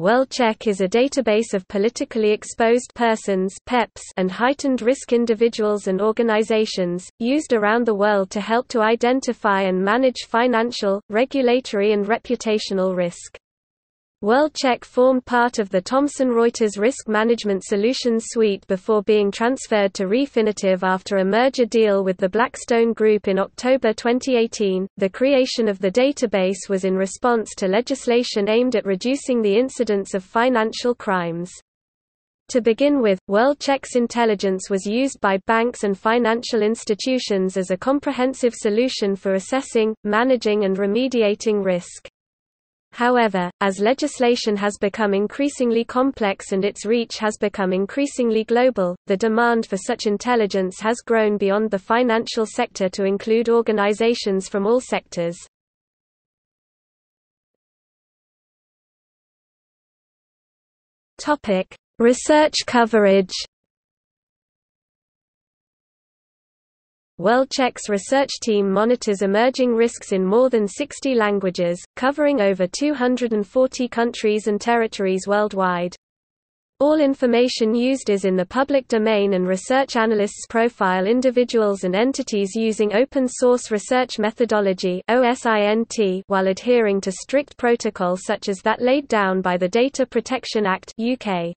WorldCheck is a database of politically exposed persons (PEPs) and heightened risk individuals and organizations, used around the world to help to identify and manage financial, regulatory and reputational risk. WorldCheck formed part of the Thomson Reuters Risk Management Solutions suite before being transferred to Refinitiv after a merger deal with the Blackstone Group in October 2018. The creation of the database was in response to legislation aimed at reducing the incidence of financial crimes. To begin with, WorldCheck's intelligence was used by banks and financial institutions as a comprehensive solution for assessing, managing and remediating risk. However, as legislation has become increasingly complex and its reach has become increasingly global, the demand for such intelligence has grown beyond the financial sector to include organizations from all sectors. Research coverage WorldCheck's research team monitors emerging risks in more than 60 languages, covering over 240 countries and territories worldwide. All information used is in the public domain and research analysts profile individuals and entities using open-source research methodology while adhering to strict protocol such as that laid down by the Data Protection Act UK.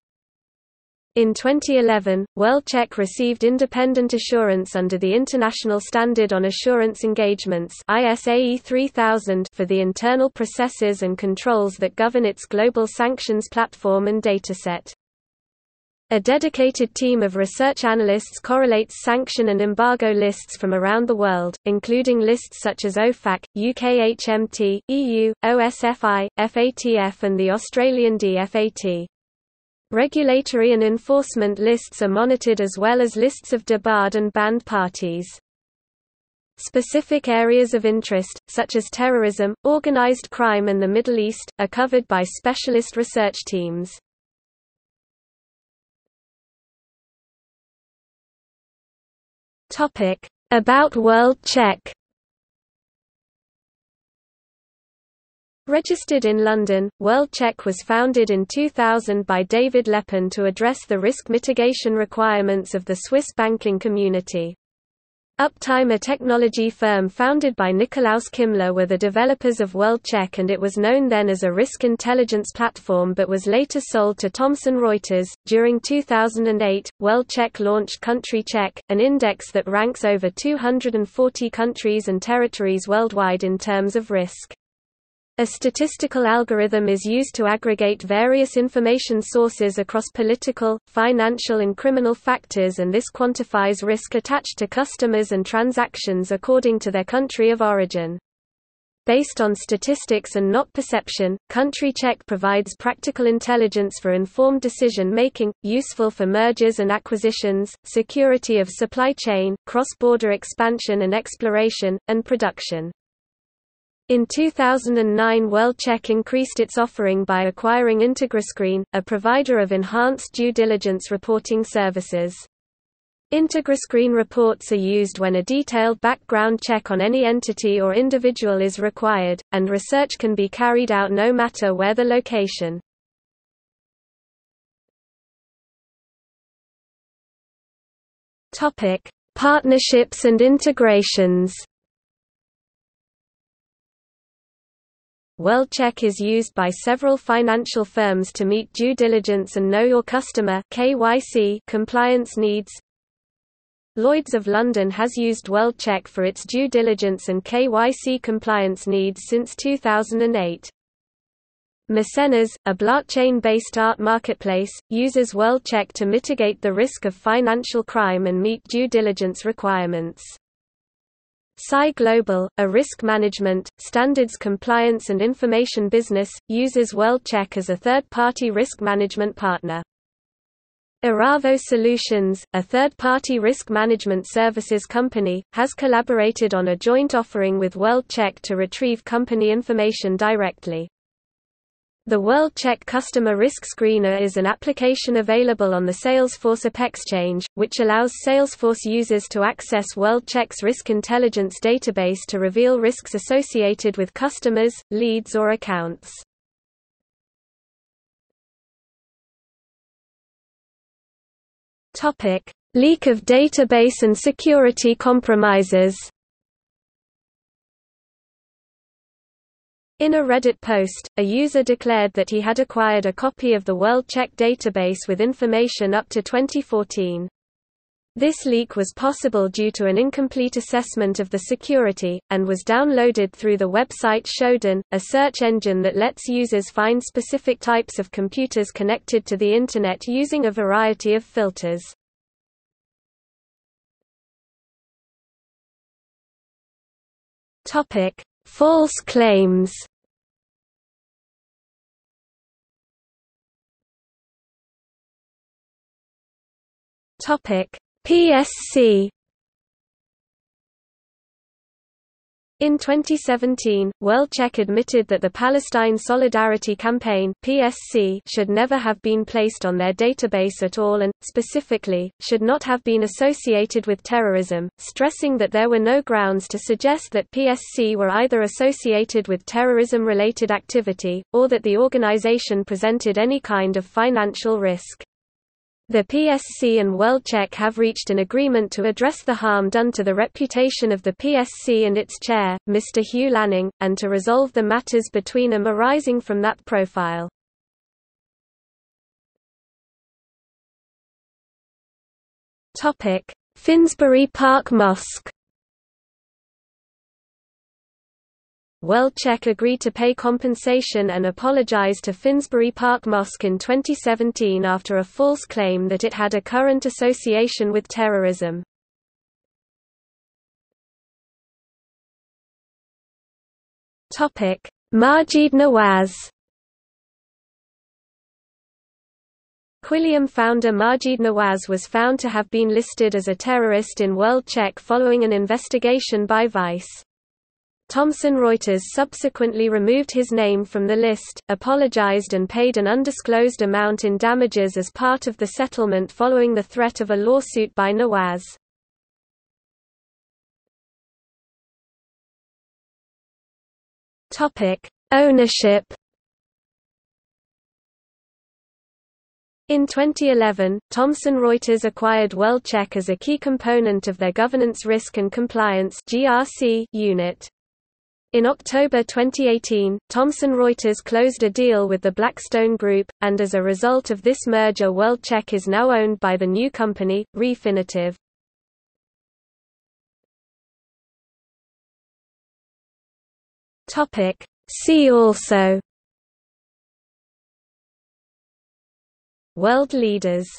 In 2011, WorldCheck received independent assurance under the International Standard on Assurance Engagements ISAE 3000 for the internal processes and controls that govern its global sanctions platform and dataset. A dedicated team of research analysts correlates sanction and embargo lists from around the world, including lists such as OFAC, UKHMT, EU, OSFI, FATF and the Australian DFAT. Regulatory and enforcement lists are monitored as well as lists of debarred and banned parties. Specific areas of interest, such as terrorism, organized crime and the Middle East, are covered by specialist research teams. About WorldCheck Registered in London, WorldCheck was founded in 2000 by David Leppan to address the risk mitigation requirements of the Swiss banking community. Uptime a technology firm founded by Nikolaus Kimmler were the developers of WorldCheck and it was known then as a risk intelligence platform but was later sold to Thomson Reuters. During 2008, WorldCheck launched Country Check, an index that ranks over 240 countries and territories worldwide in terms of risk. A statistical algorithm is used to aggregate various information sources across political, financial and criminal factors and this quantifies risk attached to customers and transactions according to their country of origin. Based on statistics and not perception, Country Check provides practical intelligence for informed decision-making, useful for mergers and acquisitions, security of supply chain, cross-border expansion and exploration, and production. In 2009 WorldCheck increased its offering by acquiring IntegraScreen, a provider of enhanced due diligence reporting services. IntegraScreen reports are used when a detailed background check on any entity or individual is required, and research can be carried out no matter where the location. Partnerships and integrations WorldCheck is used by several financial firms to meet due diligence and know your customer (KYC) compliance needs. Lloyd's of London has used WorldCheck for its due diligence and KYC compliance needs since 2008. Mecenas, a blockchain-based art marketplace, uses WorldCheck to mitigate the risk of financial crime and meet due diligence requirements. Sai Global, a risk management, standards compliance and information business, uses WorldCheck as a third-party risk management partner. Aravo Solutions, a third-party risk management services company, has collaborated on a joint offering with WorldCheck to retrieve company information directly. The WorldCheck Customer Risk Screener is an application available on the Salesforce App Exchange, which allows Salesforce users to access WorldCheck's risk intelligence database to reveal risks associated with customers, leads or accounts. Leak of database and security compromises In a Reddit post, a user declared that he had acquired a copy of the WorldCheck database with information up to 2014. This leak was possible due to an incomplete assessment of the security, and was downloaded through the website Shodan, a search engine that lets users find specific types of computers connected to the Internet using a variety of filters. False claims. Topic. PSC In 2017, WorldCheck admitted that the Palestine Solidarity Campaign (PSC) should never have been placed on their database at all and, specifically, should not have been associated with terrorism, stressing that there were no grounds to suggest that PSC were either associated with terrorism-related activity, or that the organization presented any kind of financial risk. The PSC and WorldCheck have reached an agreement to address the harm done to the reputation of the PSC and its chair, Mr. Hugh Lanning, and to resolve the matters between them arising from that profile. Finsbury Park Mosque WorldCheck agreed to pay compensation and apologize to Finsbury Park Mosque in 2017 after a false claim that it had a current association with terrorism. Maajid Nawaz Quilliam founder Maajid Nawaz was found to have been listed as a terrorist in WorldCheck following an investigation by Vice. Thomson Reuters subsequently removed his name from the list, apologized and paid an undisclosed amount in damages as part of the settlement following the threat of a lawsuit by Nawaz. Ownership In 2011, Thomson Reuters acquired WorldCheck as a key component of their Governance Risk and Compliance unit. In October 2018, Thomson Reuters closed a deal with the Blackstone Group, and as a result of this merger WorldCheck is now owned by the new company, Refinitiv. See also. World leaders